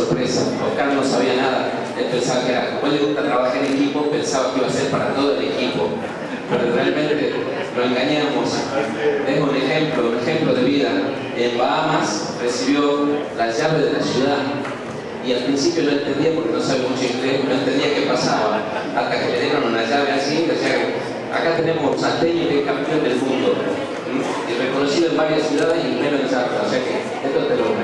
sorpresa. Oscar no sabía nada. Él pensaba que era, como le gusta trabajar en equipo, pensaba que iba a ser para todo el equipo. Pero realmente lo engañamos. Es un ejemplo, un ejemplo de vida. En Bahamas recibió la llave de la ciudad y al principio no entendía porque no sabía mucho inglés, no entendía qué pasaba, hasta que le dieron una llave así, decía, acá tenemos Salteño que es campeón del mundo, y reconocido en varias ciudades y menos en Salta, o sea que esto te lo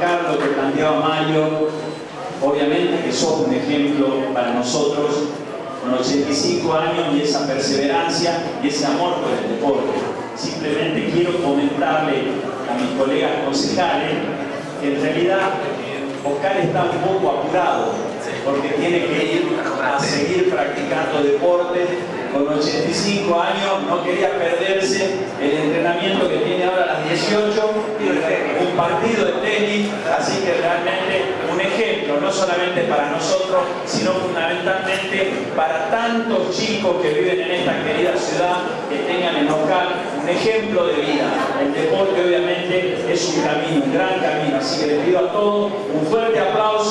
claro. lo que planteaba Mario, obviamente que sos un ejemplo para nosotros con 85 años y esa perseverancia y ese amor por el deporte. Simplemente quiero comentarle a mis colegas concejales que en realidad Oscar está un poco apurado porque tiene que ir a seguir practicando deporte con 85 años, no quería perderse el entrenamiento que tiene 18, un partido de tenis, así que realmente un ejemplo, no solamente para nosotros, sino fundamentalmente para tantos chicos que viven en esta querida ciudad, que tengan en Oscar un ejemplo de vida. El deporte obviamente es un camino, un gran camino, así que les pido a todos un fuerte aplauso